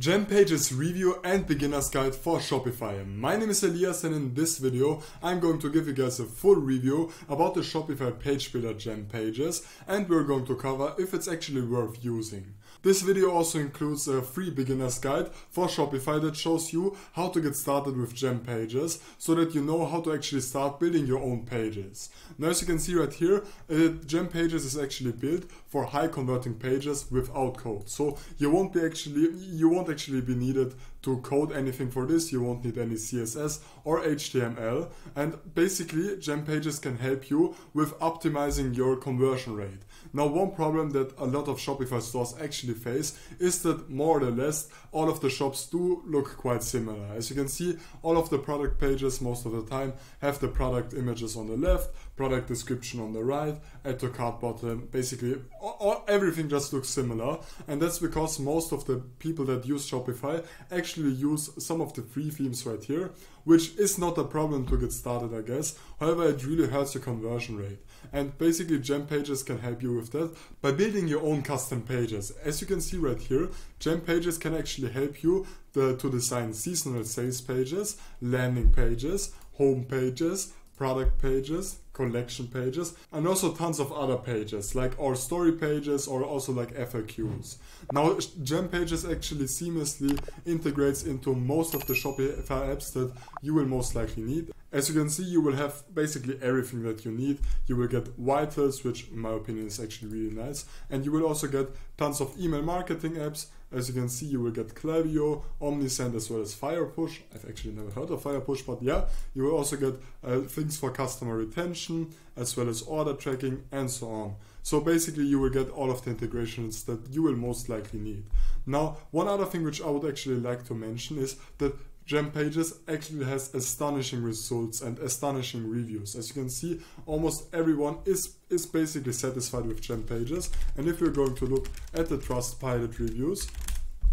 Gempages review and beginner's guide for Shopify. My name is Elias and in this video I'm going to give you guys a full review about the Shopify page builder Gempages and we're going to cover if it's actually worth using. This video also includes a free beginner's guide for Shopify that shows you how to get started with gem pages so that you know how to actually start building your own pages. Now as you can see right here, uh, Gempages is actually built for high converting pages without code. So you won't be actually you won't actually be needed to code anything for this. You won't need any CSS or HTML. And basically, Gempages can help you with optimizing your conversion rate. Now, one problem that a lot of Shopify stores actually face is that more or less all of the shops do look quite similar. As you can see, all of the product pages most of the time have the product images on the left, product description on the right, add to cart button. Basically, all, everything just looks similar. And that's because most of the people that use Shopify actually use some of the free themes right here, which is not a problem to get started, I guess. However, it really hurts your conversion rate. And basically, Gempages can help you with that by building your own custom pages. As you can see right here, Gempages can actually help you the, to design seasonal sales pages, landing pages, home pages, product pages, collection pages, and also tons of other pages like our story pages or also like FAQs. Now, Gem Pages actually seamlessly integrates into most of the Shopify apps that you will most likely need. As you can see, you will have basically everything that you need. You will get vitals, which in my opinion is actually really nice, and you will also get tons of email marketing apps, as you can see, you will get Klaviyo, Omnisend, as well as Firepush. I've actually never heard of Firepush, but yeah, you will also get uh, things for customer retention, as well as order tracking, and so on. So basically, you will get all of the integrations that you will most likely need. Now, one other thing which I would actually like to mention is that Gempages actually has astonishing results and astonishing reviews. As you can see, almost everyone is, is basically satisfied with Gempages. And if we're going to look at the Trustpilot reviews,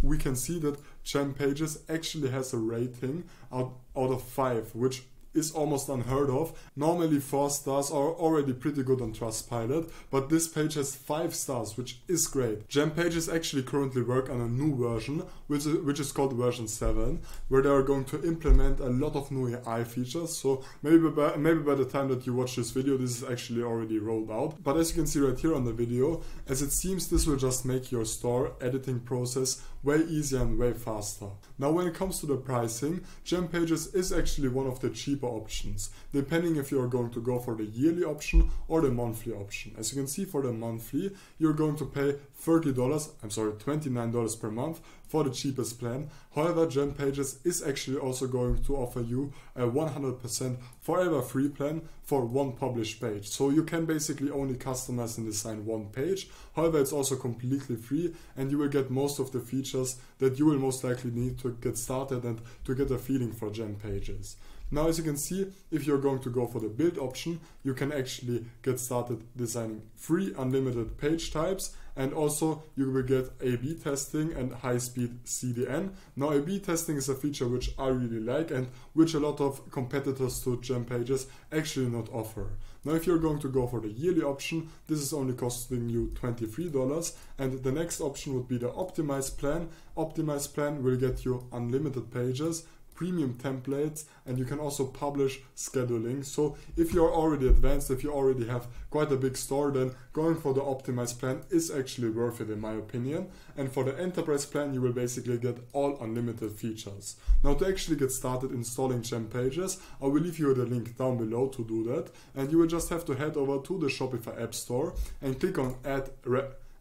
we can see that Gempages actually has a rating out, out of 5, which is almost unheard of. Normally 4 stars are already pretty good on Trustpilot, but this page has 5 stars, which is great. Gempages actually currently work on a new version, which is, which is called version 7, where they are going to implement a lot of new AI features. So maybe by, maybe by the time that you watch this video, this is actually already rolled out. But as you can see right here on the video, as it seems this will just make your store editing process way easier and way faster. Now when it comes to the pricing, Gempages is actually one of the cheaper options, depending if you are going to go for the yearly option or the monthly option. As you can see for the monthly, you're going to pay $30, I'm sorry, $29 per month for the cheapest plan. However, Gempages is actually also going to offer you a 100% forever free plan for one published page. So you can basically only customize and design one page. However, it's also completely free and you will get most of the features that you will most likely need to get started and to get a feeling for Gempages. Now, as you can see, if you're going to go for the build option, you can actually get started designing free unlimited page types and also you will get A-B testing and high-speed CDN. Now A-B testing is a feature which I really like and which a lot of competitors to Gempages actually not offer. Now if you're going to go for the yearly option, this is only costing you $23 and the next option would be the optimized plan. Optimized plan will get you unlimited pages premium templates and you can also publish scheduling. So if you're already advanced, if you already have quite a big store, then going for the optimized plan is actually worth it in my opinion. And for the enterprise plan, you will basically get all unlimited features. Now to actually get started installing Gempages, I will leave you the link down below to do that. And you will just have to head over to the Shopify App Store and click on add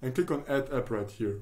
and click on add app right here.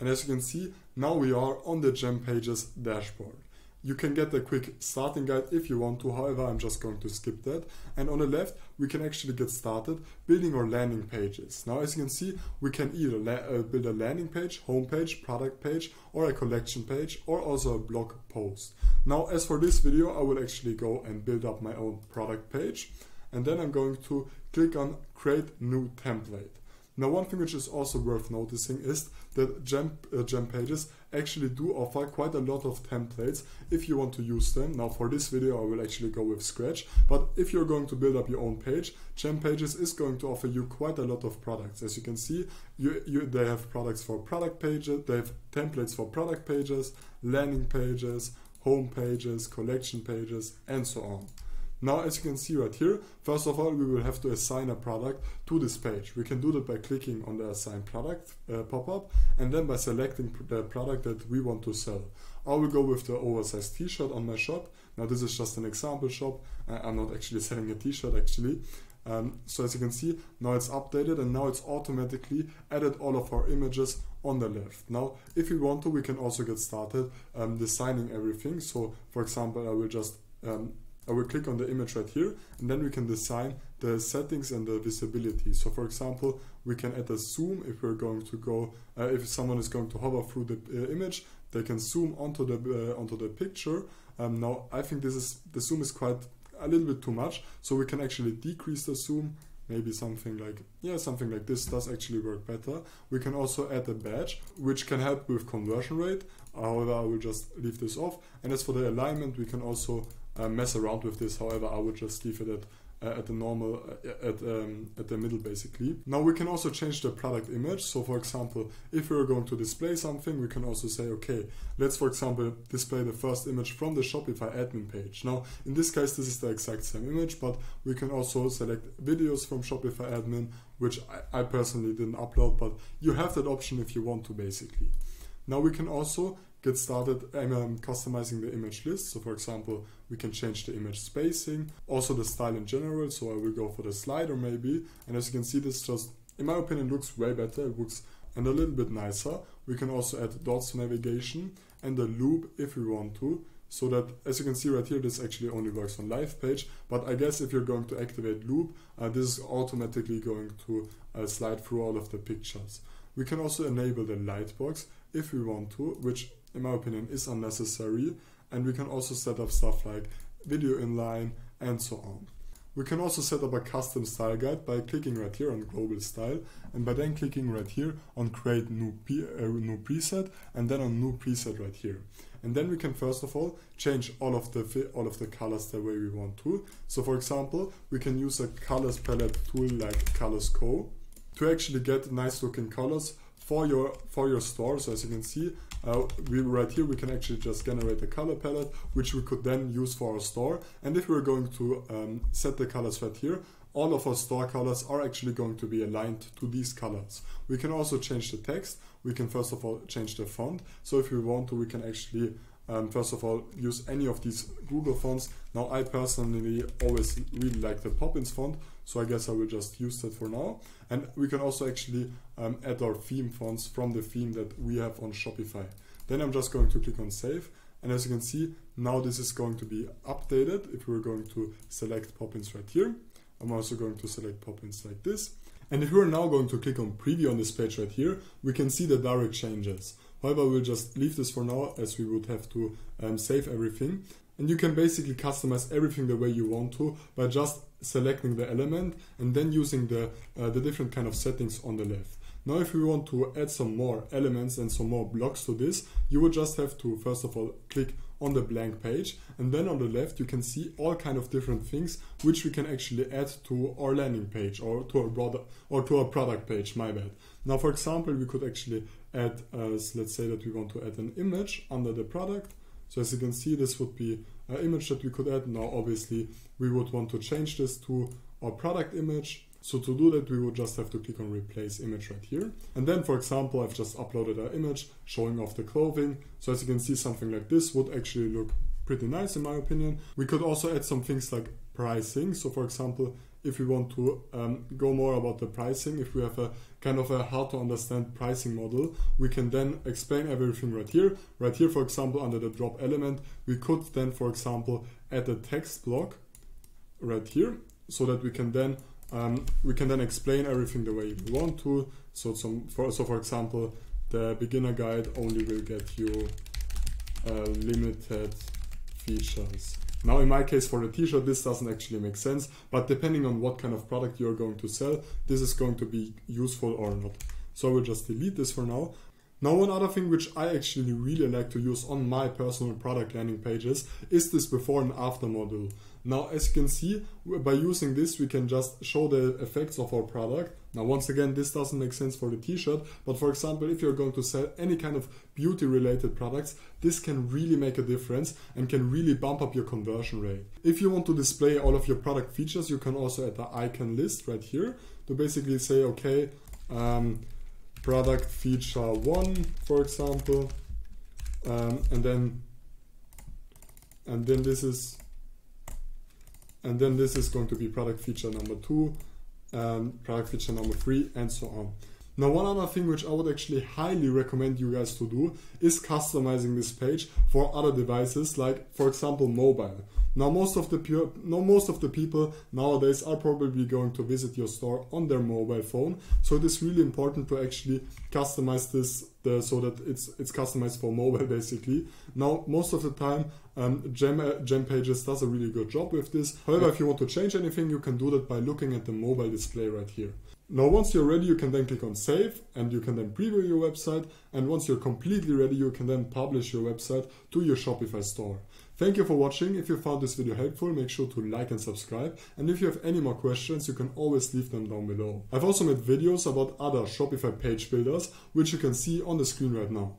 And as you can see, now we are on the Gempages dashboard. You can get a quick starting guide if you want to, however, I'm just going to skip that. And on the left, we can actually get started building our landing pages. Now, as you can see, we can either uh, build a landing page, homepage, product page, or a collection page, or also a blog post. Now, as for this video, I will actually go and build up my own product page. And then I'm going to click on create new template. Now, one thing which is also worth noticing is that Gem, uh, Gempages actually do offer quite a lot of templates if you want to use them. Now for this video I will actually go with Scratch, but if you're going to build up your own page, Gem Pages is going to offer you quite a lot of products. As you can see, you, you, they have products for product pages, they have templates for product pages, landing pages, home pages, collection pages, and so on. Now, as you can see right here, first of all, we will have to assign a product to this page. We can do that by clicking on the assign product uh, pop-up and then by selecting the product that we want to sell. I will go with the oversized t-shirt on my shop. Now, this is just an example shop. I'm not actually selling a t-shirt actually. Um, so as you can see, now it's updated and now it's automatically added all of our images on the left. Now, if we want to, we can also get started um, designing everything. So for example, I will just um, I will click on the image right here and then we can design the settings and the visibility. So for example, we can add a zoom if we're going to go, uh, if someone is going to hover through the uh, image, they can zoom onto the uh, onto the picture. Um, now I think this is the zoom is quite a little bit too much, so we can actually decrease the zoom. Maybe something like yeah, something like this does actually work better. We can also add a badge, which can help with conversion rate. However, I will just leave this off. And as for the alignment, we can also uh, mess around with this. However, I would just leave it at uh, at the normal uh, at um, at the middle basically. Now we can also change the product image. So for example, if we're going to display something, we can also say, okay, let's for example display the first image from the Shopify admin page. Now in this case, this is the exact same image, but we can also select videos from Shopify admin, which I, I personally didn't upload, but you have that option if you want to basically. Now we can also get started um, customizing the image list. So for example, we can change the image spacing, also the style in general. So I will go for the slider maybe. And as you can see, this just, in my opinion, looks way better. It looks and a little bit nicer. We can also add dots navigation and a loop if we want to. So that, as you can see right here, this actually only works on live page. But I guess if you're going to activate loop, uh, this is automatically going to uh, slide through all of the pictures. We can also enable the lightbox if we want to, which in my opinion, is unnecessary. And we can also set up stuff like video inline and so on. We can also set up a custom style guide by clicking right here on global style and by then clicking right here on create new, uh, new preset and then on new preset right here. And then we can first of all change all of the all of the colors the way we want to. So for example, we can use a colors palette tool like Coolors Co to actually get nice looking colors for your for your store. So as you can see, uh, we right here we can actually just generate a color palette which we could then use for our store and if we're going to um, set the colors right here all of our store colors are actually going to be aligned to these colors. We can also change the text. We can first of all change the font. So if we want to, we can actually um, first of all use any of these Google fonts. Now I personally always really like the Poppins font, so I guess I will just use that for now. And we can also actually um, add our theme fonts from the theme that we have on Shopify. Then I'm just going to click on save. And as you can see, now this is going to be updated. If we're going to select Poppins right here, I'm also going to select Poppins like this. And if we're now going to click on preview on this page right here, we can see the direct changes. However, we'll just leave this for now as we would have to um, save everything. And you can basically customize everything the way you want to by just selecting the element and then using the, uh, the different kind of settings on the left. Now if we want to add some more elements and some more blocks to this, you would just have to first of all click on the blank page. And then on the left you can see all kind of different things which we can actually add to our landing page or to our product or to our product page my bad. Now for example we could actually add as let's say that we want to add an image under the product so as you can see this would be an image that we could add now obviously we would want to change this to our product image so to do that, we would just have to click on replace image right here. And then, for example, I've just uploaded an image showing off the clothing. So as you can see, something like this would actually look pretty nice in my opinion. We could also add some things like pricing. So for example, if we want to um, go more about the pricing, if we have a kind of a hard to understand pricing model, we can then explain everything right here. Right here, for example, under the drop element, we could then, for example, add a text block right here so that we can then um, we can then explain everything the way we want to. So, some, for, so for example, the beginner guide only will get you uh, limited features. Now in my case for the t-shirt this doesn't actually make sense, but depending on what kind of product you're going to sell, this is going to be useful or not. So we'll just delete this for now. Now one other thing which I actually really like to use on my personal product landing pages is this before and after module. Now as you can see by using this we can just show the effects of our product. Now once again this doesn't make sense for the t-shirt but for example if you're going to sell any kind of beauty related products this can really make a difference and can really bump up your conversion rate. If you want to display all of your product features you can also add the icon list right here to basically say okay um, product feature one, for example, um, and then and then this is and then this is going to be product feature number two, um, product feature number three, and so on. Now one other thing which I would actually highly recommend you guys to do is customizing this page for other devices like for example mobile. Now most of the pure, no, most of the people nowadays are probably going to visit your store on their mobile phone. So it is really important to actually customize this the, so that it's it's customized for mobile basically. Now most of the time um, Gem, uh, Gem Pages does a really good job with this. However, if you want to change anything, you can do that by looking at the mobile display right here. Now once you're ready you can then click on save and you can then preview your website and once you're completely ready you can then publish your website to your Shopify store. Thank you for watching. If you found this video helpful, make sure to like and subscribe. And if you have any more questions, you can always leave them down below. I've also made videos about other Shopify page builders, which you can see on the screen right now.